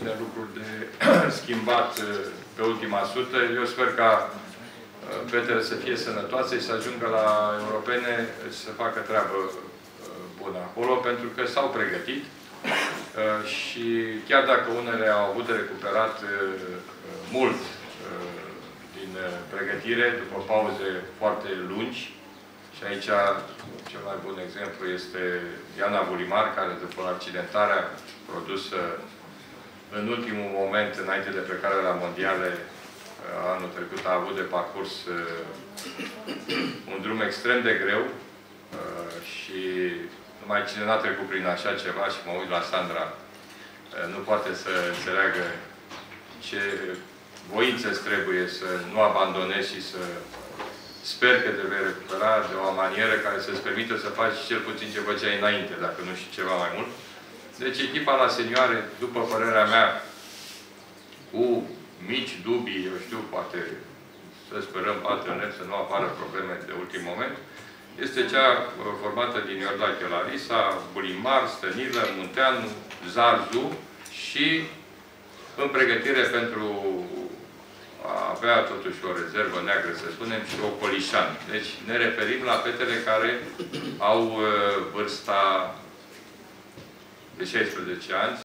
de lucruri de schimbat uh, pe ultima sută. Eu sper ca uh, fetele să fie sănătoase și să ajungă la europene să facă treabă uh, bună acolo, pentru că s-au pregătit și chiar dacă unele au avut de recuperat mult din pregătire, după pauze foarte lungi, și aici cel mai bun exemplu este Diana Bulimar, care după accidentarea produsă în ultimul moment, înainte de plecarea la mondiale, uh, anul trecut a avut de parcurs uh, un drum extrem de greu uh, și numai cine n-a trecut prin așa ceva și mă uit la Sandra, nu poate să înțeleagă ce voință trebuie să nu abandonezi și să sper că te vei recupera de o manieră care să-ți permită să faci cel puțin ce făceai înainte, dacă nu și ceva mai mult. Deci echipa la senioare, după părerea mea, cu mici dubii, eu știu, poate să sperăm parteneri să nu apară probleme de ultim moment, este cea uh, formată din Iordache Larisa, Bulimar, Stănilă, Munteanu, Zarzu și în pregătire pentru a avea totuși o rezervă neagră, să spunem, și o colișan. Deci ne referim la fetele care au uh, vârsta de 16 ani